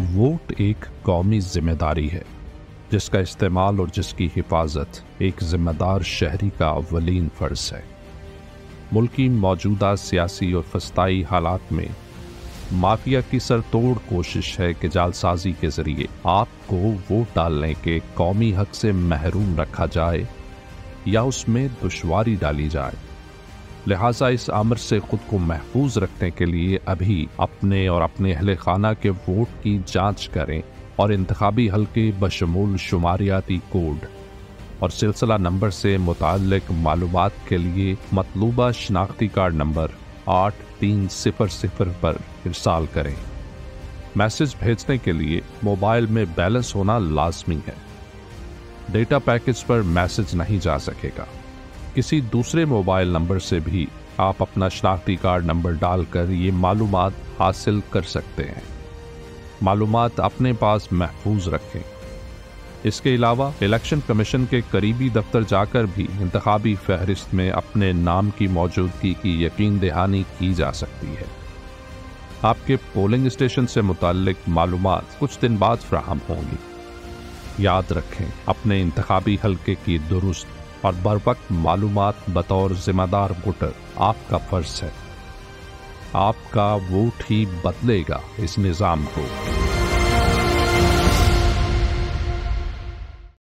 Vote एक कौमी ज़िम्मेदारी है, जिसका इस्तेमाल और जिसकी हिफाजत एक जिम्मेदार शहरी का अवलीन फ़र्ज़ है। मुल्क की मौजूदा सियासी और फस्ताई हालात में माफिया की सरतोड़ कोशिश है कि जालसाजी के ज़रिए आपको वोट डालने के कौमी हक से महरूम रखा जाए या उसमें दुश्वारी डाली जाए। लिहाजा इस अमर से खुद को महफूज रखने के लिए अभी अपने और अपने अहल खाना के वोट की जाँच करें और इंतबी हल्के बशमूल शुमारियाती कोड और सिलसिला नंबर से मुतल मालूम के लिए मतलूबा शनाख्ती कार्ड नंबर आठ तीन सिफर सिफर पर इरसाल करें। मैसेज भेजने के लिए मोबाइल में बैलेंस होना लाजमी है। डेटा पैकेज पर मैसेज नहीं जा सकेगा। किसी दूसरे मोबाइल नंबर से भी आप अपना शनाख्ती कार्ड नंबर डालकर ये मालूम हासिल कर सकते हैं। मालूम अपने पास महफूज रखें। इसके अलावा इलेक्शन कमीशन के करीबी दफ्तर जाकर भी इंतबी फहरिस्त में अपने नाम की मौजूदगी की यकीन दहानी की जा सकती है। आपके पोलिंग स्टेशन से मुतल मालूम कुछ दिन बाद फ्राहम होंगी। याद रखें, अपने इंतबी हल्के की दुरुस्त और बर वक्त मालूम बतौर जिम्मेदार वोटर आपका फ़र्ज़ है। आपका वोट ही बदलेगा इस निज़ाम को।